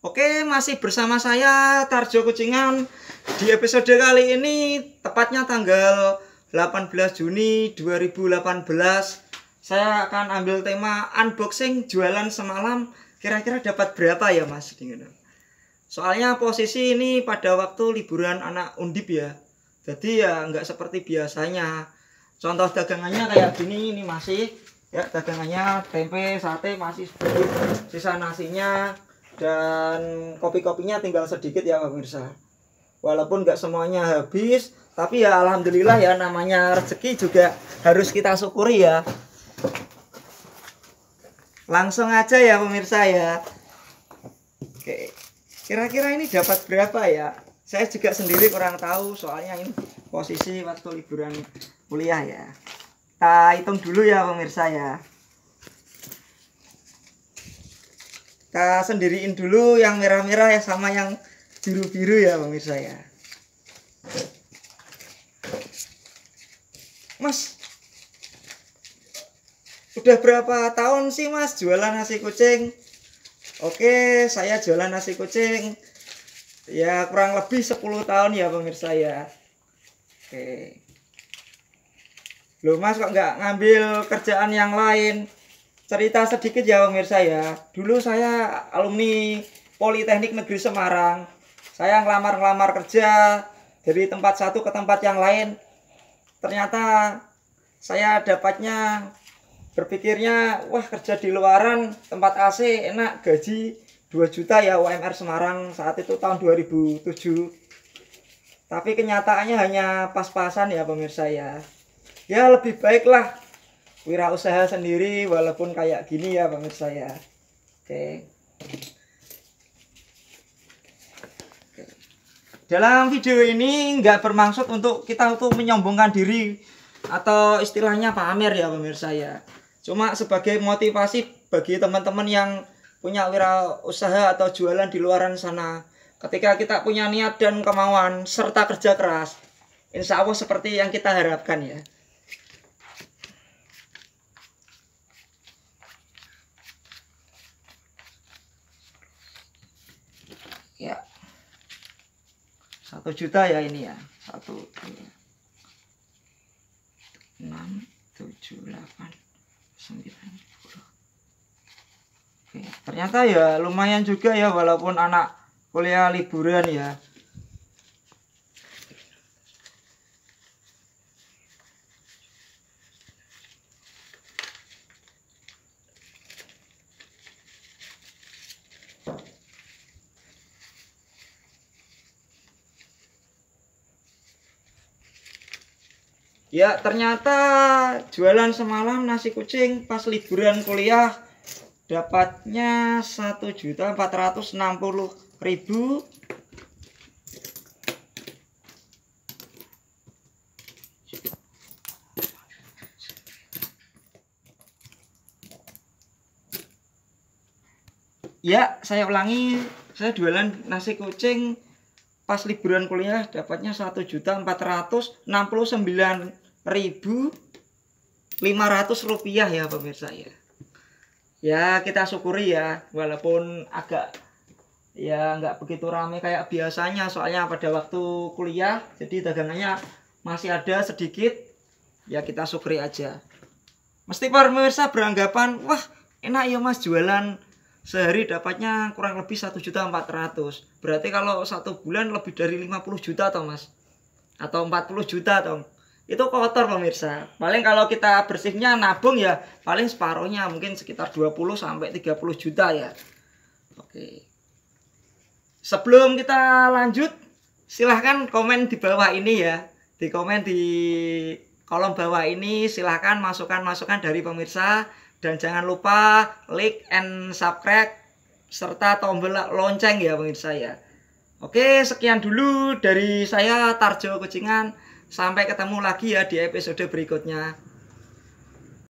Oke, masih bersama saya Tarjo Kucingan. Di episode kali ini tepatnya tanggal 18 Juni 2018 saya akan ambil tema unboxing jualan semalam kira-kira dapat berapa ya Mas Soalnya posisi ini pada waktu liburan anak undip ya. Jadi ya nggak seperti biasanya. Contoh dagangannya kayak gini ini masih ya dagangannya tempe, sate masih. Sisa nasinya dan kopi-kopinya tinggal sedikit ya pemirsa walaupun nggak semuanya habis tapi ya alhamdulillah ya namanya rezeki juga harus kita syukuri ya. Langsung aja ya pemirsa ya. Oke kira-kira ini dapat berapa ya? Saya juga sendiri kurang tahu soalnya ini posisi waktu liburan kuliah ya. Kita hitung dulu ya pemirsa ya kita sendiriin dulu yang merah-merah ya sama yang biru-biru ya pemirsa ya. Mas udah berapa tahun sih mas jualan nasi kucing? Oke saya jualan nasi kucing ya kurang lebih 10 tahun ya pemirsa ya. Oke. Loh mas kok nggak ngambil kerjaan yang lain cerita sedikit ya pemirsa ya. Dulu saya alumni Politeknik Negeri Semarang. Saya ngelamar-ngelamar kerja dari tempat satu ke tempat yang lain. Ternyata saya dapatnya berpikirnya wah kerja di luaran tempat AC enak gaji 2 juta ya UMR Semarang saat itu tahun 2007 tapi kenyataannya hanya pas-pasan ya pemirsa ya. Ya lebih baiklah wirausaha sendiri walaupun kayak gini ya pemirsa ya. Oke. Dalam video ini nggak bermaksud untuk kita untuk menyombongkan diri atau istilahnya pamer ya pemirsa ya. Cuma sebagai motivasi bagi teman-teman yang punya wirausaha atau jualan di luaran sana ketika kita punya niat dan kemauan serta kerja keras insya Allah seperti yang kita harapkan ya ya. Satu juta ya ini ya. Satu dua enam tujuh delapan sembilan puluh Oke, ternyata ya lumayan juga ya walaupun anak kuliah liburan ya Ya ternyata jualan semalam nasi kucing pas liburan kuliah dapatnya satu juta empat ratus enam puluh ribu. Ya, saya ulangi, saya jualan nasi kucing pas liburan kuliah dapatnya satu juta empat ratus rupiah ya pemirsa ya. Ya kita syukuri ya walaupun agak ya nggak begitu ramai kayak biasanya soalnya pada waktu kuliah jadi dagangannya masih ada sedikit ya kita syukuri aja. Mesti para pemirsa beranggapan wah enak ya mas jualan. Sehari dapatnya kurang lebih satu juta empat ratus. Berarti kalau satu bulan lebih dari 50 juta atau mas? Atau 40 juta atau itu kotor pemirsa. Paling kalau kita bersihnya nabung ya paling separuhnya mungkin sekitar 20 sampai 30 juta ya. Oke. Sebelum kita lanjut silahkan komen di bawah ini ya. Di komen di kolom bawah ini silahkan masukan-masukan dari pemirsa. Dan jangan lupa like and subscribe serta tombol lonceng ya pemirsa ya. Oke, sekian dulu dari saya Tarjo Kucingan. Sampai ketemu lagi ya di episode berikutnya.